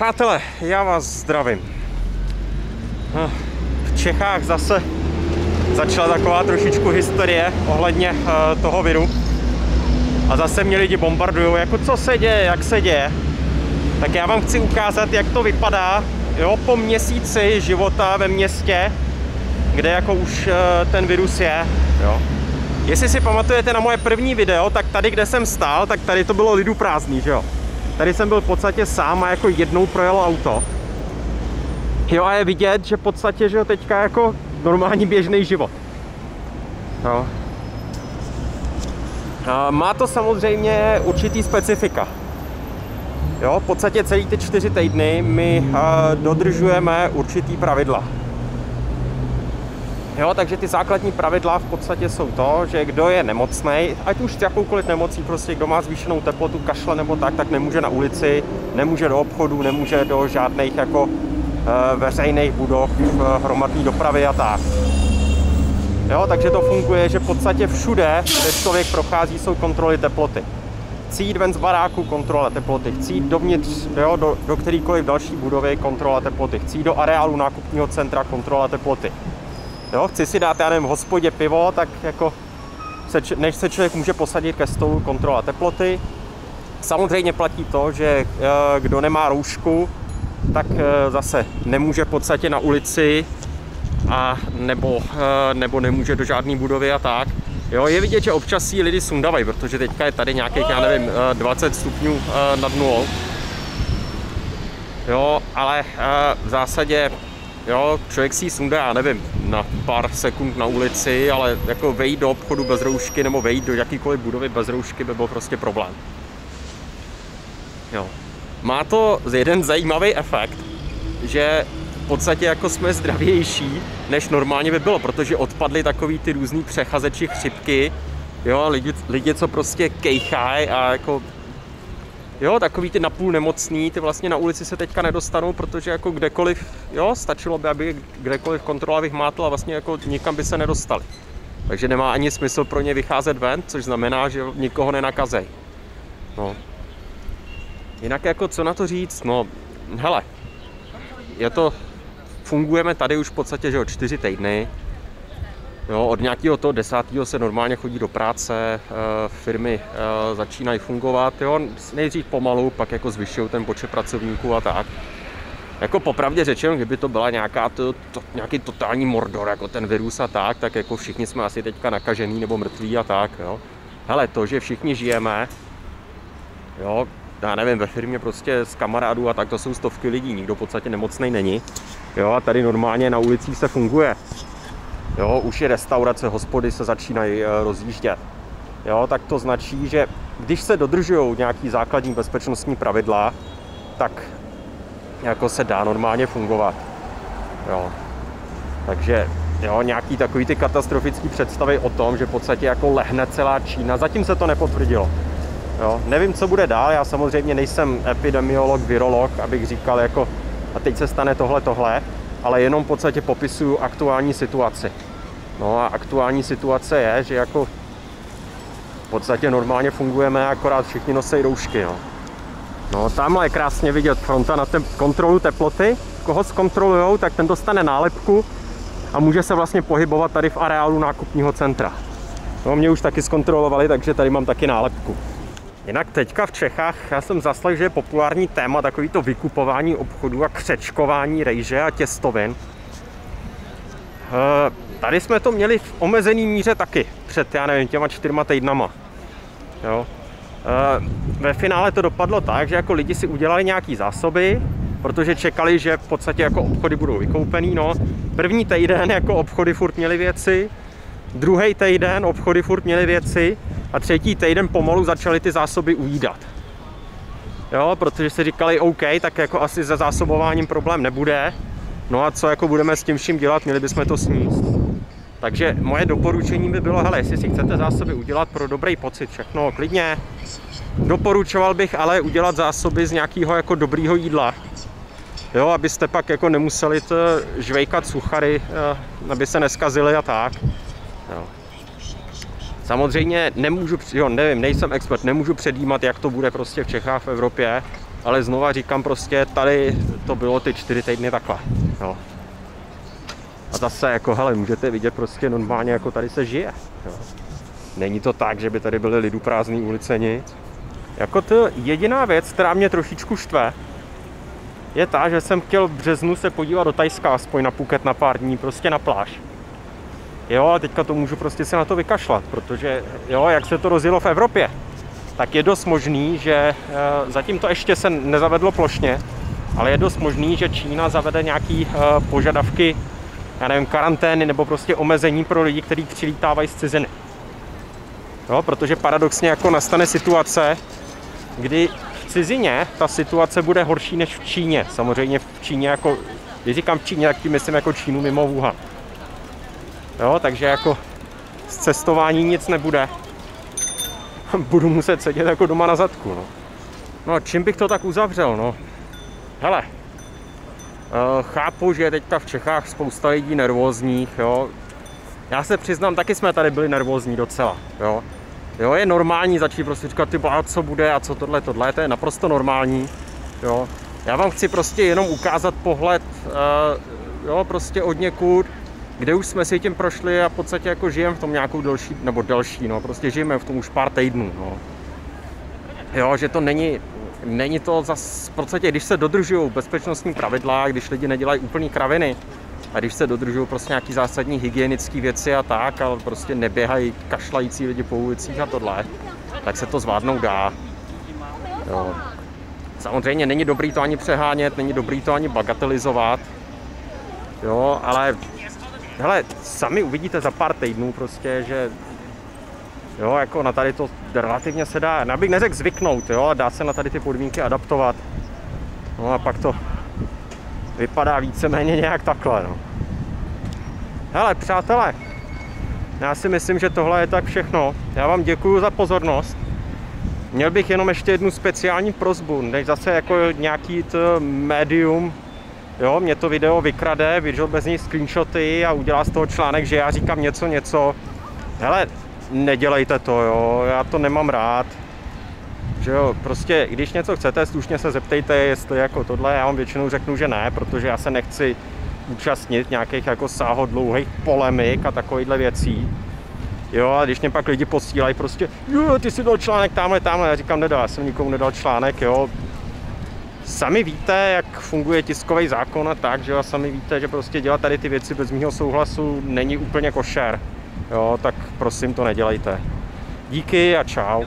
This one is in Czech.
Přátelé, já vás zdravím. No, v Čechách zase začala taková trošičku historie ohledně uh, toho viru. A zase mě lidi bombardují, jako co se děje, jak se děje. Tak já vám chci ukázat, jak to vypadá jo, po měsíci života ve městě, kde jako už uh, ten virus je. Jo. Jestli si pamatujete na moje první video, tak tady, kde jsem stál, tak tady to bylo lidu prázdný, že jo. Tady jsem byl v podstatě sám a jako jednou projelo auto. Jo a je vidět, že v podstatě, že jo, teďka jako normální běžný život. Jo. A má to samozřejmě určitý specifika. Jo, v podstatě celý ty čtyři týdny my dodržujeme určitý pravidla. Jo, takže ty základní pravidla v podstatě jsou to, že kdo je nemocný, ať už s jakoukoliv nemocí, prostě kdo má zvýšenou teplotu, kašle nebo tak, tak nemůže na ulici, nemůže do obchodu, nemůže do žádných jako e, veřejných budov, e, hromadné dopravy a tak. Jo, takže to funguje, že v podstatě všude, kde člověk prochází, jsou kontroly teploty. Chci jít ven z baráku, kontrola teploty. Chci jít dovnitř, jo, do, do kterýkoliv další budovy, kontrola teploty. Chci jít do areálu nákupního centra, kontrola teploty. Jo, chci si dát, já nevím, v hospodě pivo, tak jako se, než se člověk může posadit ke stolu, kontrola teploty. Samozřejmě platí to, že eh, kdo nemá roušku, tak eh, zase nemůže v podstatě na ulici a nebo, eh, nebo nemůže do žádné budovy a tak. Jo, je vidět, že občas si lidi sundavají, protože teďka je tady nějakých, já nevím, 20 stupňů nad nulou. Jo, ale v zásadě Jo, člověk si ji sundá, já nevím, na pár sekund na ulici, ale jako vejít do obchodu bez roušky nebo vejít do jakýkoliv budovy bez roušky by byl prostě problém. Jo. Má to jeden zajímavý efekt, že v podstatě jako jsme zdravější, než normálně by bylo, protože odpadly takový ty různý přechazeči chřipky, jo, lidi, lidi co prostě kejchají a jako Jo, takový ty napůl nemocný, ty vlastně na ulici se teďka nedostanou, protože jako kdekoliv, jo, stačilo by, aby kdekoliv kontrola vyhmátla a vlastně jako nikam by se nedostali. Takže nemá ani smysl pro ně vycházet ven, což znamená, že nikoho nenakazej. No. Jinak jako co na to říct, no, hele, je to, fungujeme tady už v podstatě, že o čtyři týdny, Jo, od nějakého toho desátého se normálně chodí do práce, eh, firmy eh, začínají fungovat, jo, nejdřív pomalu, pak jako zvyšují ten počet pracovníků a tak. Jako popravdě řečeno, kdyby to byla nějaká to, to, nějaký totální mordor, jako ten virus a tak, tak jako všichni jsme asi teďka nakažený nebo mrtví a tak, jo. Hele, to, že všichni žijeme, jo, já nevím, ve firmě prostě z kamarádů a tak to jsou stovky lidí, nikdo v podstatě nemocný není, jo, a tady normálně na ulicích se funguje. Jo, už i restaurace, hospody se začínají eh, rozjíždět. Jo, tak to značí, že když se dodržují nějaký základní bezpečnostní pravidla, tak jako se dá normálně fungovat. Jo. Takže jo, nějaký takový ty katastrofický představy o tom, že v podstatě jako lehne celá Čína, zatím se to nepotvrdilo. Jo. Nevím, co bude dál, já samozřejmě nejsem epidemiolog, virolog, abych říkal jako a teď se stane tohle, tohle, ale jenom v podstatě popisuju aktuální situaci. No a aktuální situace je, že jako v podstatě normálně fungujeme, akorát všichni nosí roušky. No. No, tamhle je krásně vidět fronta na te- kontrolu teploty. Koho zkontrolujou, tak ten dostane nálepku a může se vlastně pohybovat tady v areálu nákupního centra. No, mě už taky zkontrolovali, takže tady mám taky nálepku. Jinak teďka v Čechách já jsem zaslech, že je populární téma takový to vykupování obchodů a křečkování rejže a těstovin. E, tady jsme to měli v omezený míře taky před, já nevím, těma čtyřma týdnama. Jo. E, ve finále to dopadlo tak, že jako lidi si udělali nějaký zásoby, protože čekali, že v podstatě jako obchody budou vykoupený. No. První týden jako obchody furt měli věci, druhý týden obchody furt měli věci a třetí týden pomalu začaly ty zásoby ujídat. Jo, protože si říkali, OK, tak jako asi se zásobováním problém nebude, no a co jako budeme s tím vším dělat, měli bychom to sníst. Takže moje doporučení by bylo, hele, jestli si chcete zásoby udělat pro dobrý pocit, všechno klidně, doporučoval bych ale udělat zásoby z nějakého jako dobrýho jídla, jo, abyste pak jako nemuseli to žvejkat suchary, eh, aby se neskazily a tak. Jo. Samozřejmě nemůžu, jo, nevím, nejsem expert, nemůžu předjímat, jak to bude prostě v Čechách, v Evropě, ale znova říkám prostě, tady to bylo ty čtyři týdny takhle. Jo. A zase jako, hele, můžete vidět prostě normálně, jako tady se žije. Jo. Není to tak, že by tady byly lidu prázdné ulice, nic. Jako to jediná věc, která mě trošičku štve, je ta, že jsem chtěl v březnu se podívat do Tajska, aspoň na Phuket na pár dní, prostě na pláž. Jo, a teďka to můžu prostě se na to vykašlat, protože jo, jak se to rozjelo v Evropě, tak je dost možný, že e, zatím to ještě se nezavedlo plošně, ale je dost možný, že Čína zavede nějaký e, požadavky, já nevím, karantény nebo prostě omezení pro lidi, kteří přilítávají z ciziny. Jo, protože paradoxně jako nastane situace, kdy v cizině ta situace bude horší než v Číně. Samozřejmě v Číně jako, když říkám v Číně, tak tím myslím jako Čínu mimo Wuhan. Jo, takže jako z cestování nic nebude. Budu muset sedět jako doma na zadku, no. No čím bych to tak uzavřel, no? Hele, uh, chápu, že je teďka v Čechách spousta lidí nervózních, jo. Já se přiznám, taky jsme tady byli nervózní docela, jo. Jo, je normální začít prostě říkat, ty a co bude a co tohle, tohle, to je naprosto normální, jo. Já vám chci prostě jenom ukázat pohled, uh, jo, prostě od někud, kde už jsme si tím prošli a v podstatě jako žijeme v tom nějakou delší, nebo delší, no, prostě žijeme v tom už pár týdnů, no. Jo, že to není, není to zas, v podstatě, když se dodržují bezpečnostní pravidla, když lidi nedělají úplný kraviny, a když se dodržují prostě nějaký zásadní hygienické věci a tak, ale prostě neběhají kašlající lidi po ulicích a tohle, tak se to zvládnout dá. Jo. Samozřejmě není dobrý to ani přehánět, není dobrý to ani bagatelizovat, jo, ale hele, sami uvidíte za pár týdnů prostě, že jo, jako na tady to relativně se dá, já bych neřekl zvyknout, jo, a dá se na tady ty podmínky adaptovat. No a pak to vypadá víceméně nějak takhle, no. Hele, přátelé, já si myslím, že tohle je tak všechno. Já vám děkuji za pozornost. Měl bych jenom ještě jednu speciální prozbu, než zase jako nějaký to médium Jo, mě to video vykrade, vyžil bez něj screenshoty a udělá z toho článek, že já říkám něco, něco. Hele, nedělejte to, jo, já to nemám rád. Že jo, prostě, když něco chcete, slušně se zeptejte, jestli jako tohle, já vám většinou řeknu, že ne, protože já se nechci účastnit nějakých jako sáhodlouhých polemik a takovýchhle věcí. Jo, a když mě pak lidi posílají prostě, jo, ty si dal článek tamhle, tamhle, já říkám, nedal, já jsem nikomu nedal článek, jo, Sami víte, jak funguje tiskový zákon a tak, že a sami víte, že prostě dělat tady ty věci bez mého souhlasu není úplně košer. Jo, tak prosím to nedělejte. Díky a čau.